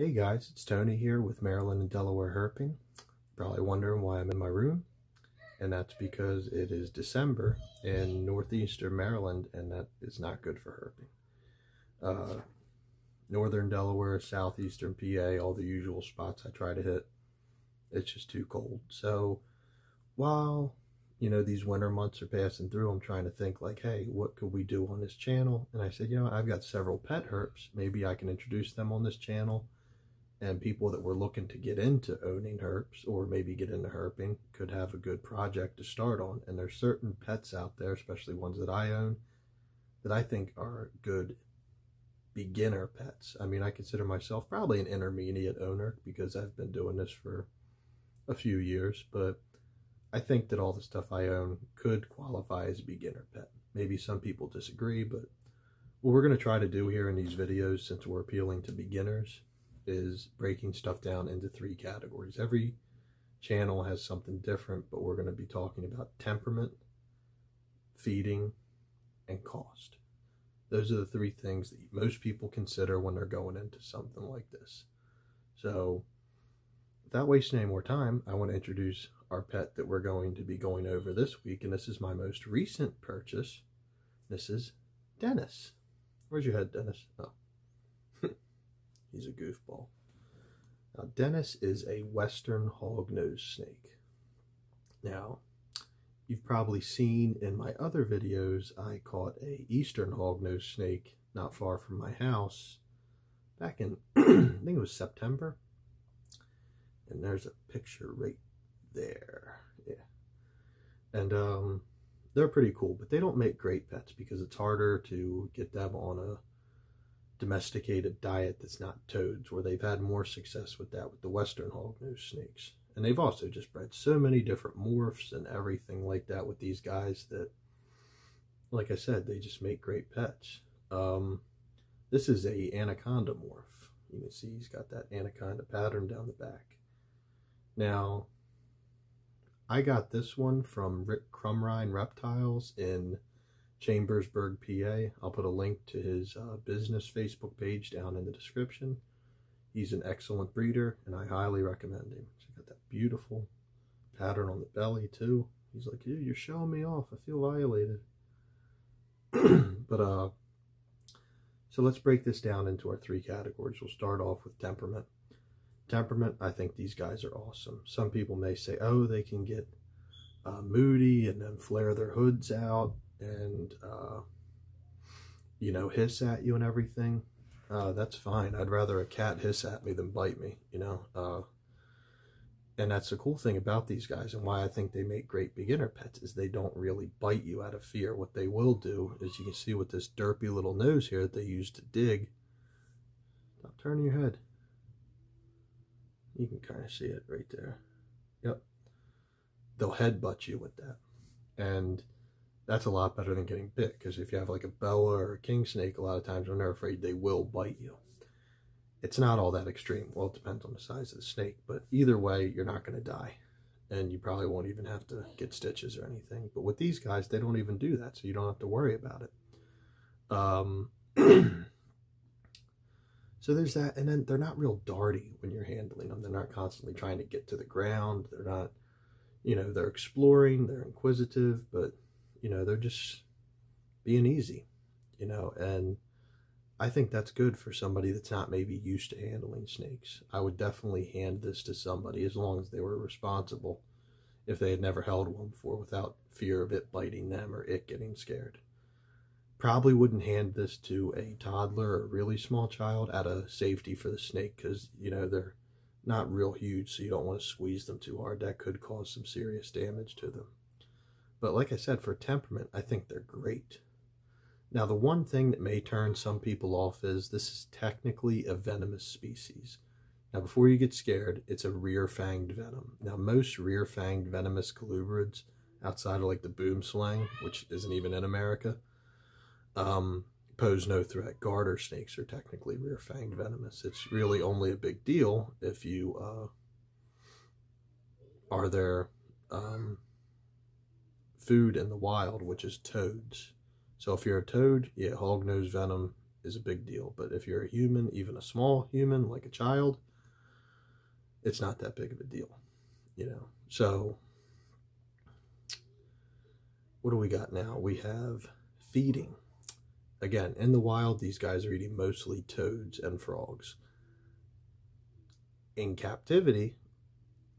Hey guys, it's Tony here with Maryland and Delaware Herping. Probably wondering why I'm in my room, and that's because it is December in northeastern Maryland, and that is not good for herping. Uh, northern Delaware, southeastern PA, all the usual spots I try to hit, it's just too cold. So while you know these winter months are passing through, I'm trying to think like, hey, what could we do on this channel? And I said, you know, I've got several pet herps. Maybe I can introduce them on this channel and people that were looking to get into owning herps or maybe get into herping could have a good project to start on. And there's certain pets out there, especially ones that I own, that I think are good beginner pets. I mean, I consider myself probably an intermediate owner because I've been doing this for a few years, but I think that all the stuff I own could qualify as a beginner pet. Maybe some people disagree, but what we're going to try to do here in these videos, since we're appealing to beginners, is breaking stuff down into three categories. Every channel has something different, but we're going to be talking about temperament, feeding, and cost. Those are the three things that most people consider when they're going into something like this. So, without wasting any more time, I want to introduce our pet that we're going to be going over this week, and this is my most recent purchase. This is Dennis. Where's your head, Dennis? Oh. He's a goofball. Now, Dennis is a western hognose snake. Now, you've probably seen in my other videos, I caught a eastern hognose snake not far from my house back in, I think it was September. And there's a picture right there. Yeah. And um, they're pretty cool, but they don't make great pets because it's harder to get them on a domesticated diet that's not toads, where they've had more success with that with the western hognose snakes. And they've also just bred so many different morphs and everything like that with these guys that, like I said, they just make great pets. Um, this is a anaconda morph. You can see he's got that anaconda pattern down the back. Now, I got this one from Rick Krumrine Reptiles in Chambersburg, PA. I'll put a link to his uh, business Facebook page down in the description. He's an excellent breeder, and I highly recommend him. He's got that beautiful pattern on the belly, too. He's like, you're showing me off. I feel violated. but, uh, so let's break this down into our three categories. We'll start off with temperament. Temperament, I think these guys are awesome. Some people may say, oh, they can get uh, moody and then flare their hoods out and uh, you know hiss at you and everything, uh, that's fine. I'd rather a cat hiss at me than bite me, you know. Uh, and that's the cool thing about these guys and why I think they make great beginner pets is they don't really bite you out of fear. What they will do is you can see with this derpy little nose here that they use to dig. Stop turning your head. You can kind of see it right there. Yep. They'll headbutt you with that. And that's a lot better than getting bit because if you have like a boa or a king snake, a lot of times when they're afraid, they will bite you. It's not all that extreme. Well, it depends on the size of the snake, but either way, you're not going to die. And you probably won't even have to get stitches or anything. But with these guys, they don't even do that, so you don't have to worry about it. Um, so there's that. And then they're not real darty when you're handling them. They're not constantly trying to get to the ground. They're not, you know, they're exploring, they're inquisitive, but you know, they're just being easy, you know, and I think that's good for somebody that's not maybe used to handling snakes. I would definitely hand this to somebody as long as they were responsible if they had never held one before without fear of it biting them or it getting scared. Probably wouldn't hand this to a toddler or a really small child out of safety for the snake because, you know, they're not real huge, so you don't want to squeeze them too hard. That could cause some serious damage to them. But like I said, for temperament, I think they're great. Now, the one thing that may turn some people off is this is technically a venomous species. Now, before you get scared, it's a rear-fanged venom. Now, most rear-fanged venomous colubrids, outside of like the boom boomslang, which isn't even in America, um, pose no threat. Garter snakes are technically rear-fanged venomous. It's really only a big deal if you uh, are there um, food in the wild, which is toads. So if you're a toad, yeah, hognose venom is a big deal. But if you're a human, even a small human like a child, it's not that big of a deal, you know. So, what do we got now? We have feeding. Again, in the wild, these guys are eating mostly toads and frogs. In captivity,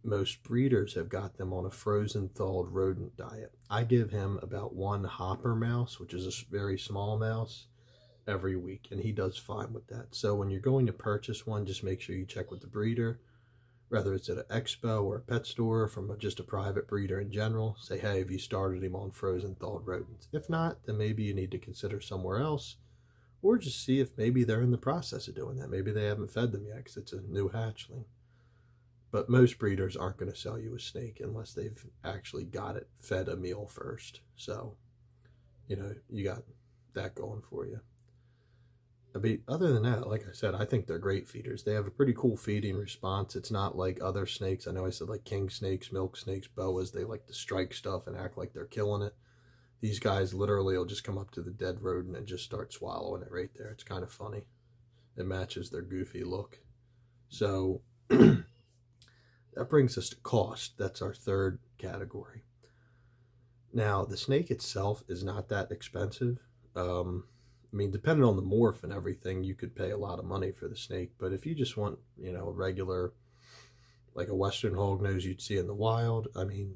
most breeders have got them on a frozen thawed rodent diet. I give him about one hopper mouse, which is a very small mouse, every week, and he does fine with that. So when you're going to purchase one, just make sure you check with the breeder, whether it's at an expo or a pet store from just a private breeder in general. Say, hey, have you started him on frozen thawed rodents? If not, then maybe you need to consider somewhere else, or just see if maybe they're in the process of doing that. Maybe they haven't fed them yet because it's a new hatchling. But most breeders aren't going to sell you a snake unless they've actually got it fed a meal first. So, you know, you got that going for you. But other than that, like I said, I think they're great feeders. They have a pretty cool feeding response. It's not like other snakes. I know I said like king snakes, milk snakes, boas. They like to strike stuff and act like they're killing it. These guys literally will just come up to the dead rodent and just start swallowing it right there. It's kind of funny. It matches their goofy look. So that brings us to cost. That's our third category. Now, the snake itself is not that expensive. Um, I mean, depending on the morph and everything, you could pay a lot of money for the snake. But if you just want, you know, a regular, like a Western hognose you'd see in the wild, I mean,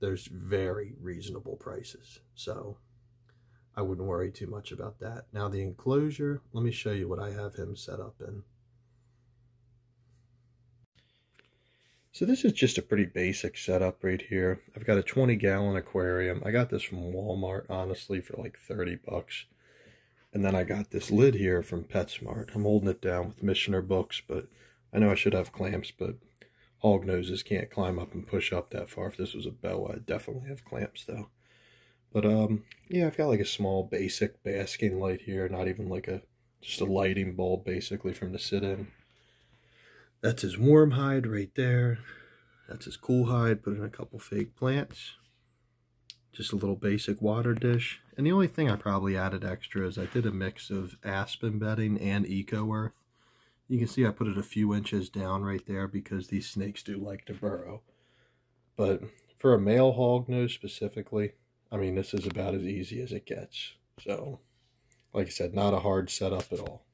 there's very reasonable prices. So I wouldn't worry too much about that. Now, the enclosure, let me show you what I have him set up in. So this is just a pretty basic setup right here. I've got a 20 gallon aquarium. I got this from Walmart, honestly, for like 30 bucks. And then I got this lid here from PetSmart. I'm holding it down with Missioner books, but I know I should have clamps, but hog noses can't climb up and push up that far. If this was a boa, I'd definitely have clamps though. But um, yeah, I've got like a small basic basking light here, not even like a, just a lighting bulb basically from the sit-in. That's his warm hide right there. That's his cool hide. Put in a couple fake plants. Just a little basic water dish. And the only thing I probably added extra is I did a mix of aspen bedding and eco earth. You can see I put it a few inches down right there because these snakes do like to burrow. But for a male hog nose specifically, I mean, this is about as easy as it gets. So, like I said, not a hard setup at all.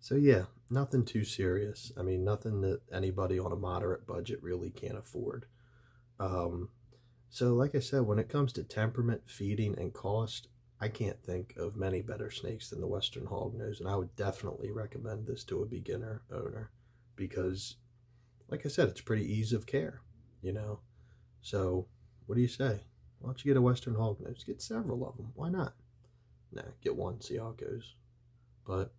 So yeah, nothing too serious. I mean, nothing that anybody on a moderate budget really can't afford. Um, so like I said, when it comes to temperament, feeding, and cost, I can't think of many better snakes than the Western Hognose, and I would definitely recommend this to a beginner owner because, like I said, it's pretty ease of care, you know. So, what do you say? Why don't you get a Western Hognose? Get several of them. Why not? Nah, get one, see how it goes. But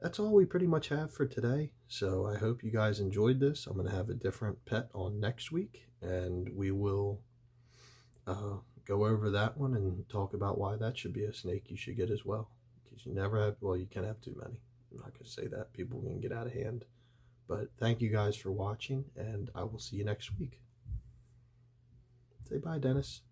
that's all we pretty much have for today. So I hope you guys enjoyed this. I'm going to have a different pet on next week, and we will uh, go over that one and talk about why that should be a snake you should get as well. Because you never have, well, you can't have too many. I'm not going to say that. People can get out of hand. But thank you guys for watching, and I will see you next week. Say bye, Dennis.